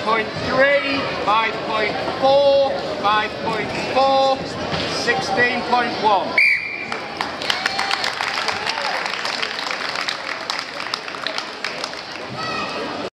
5.3, 5.4, 5.4, 16.1.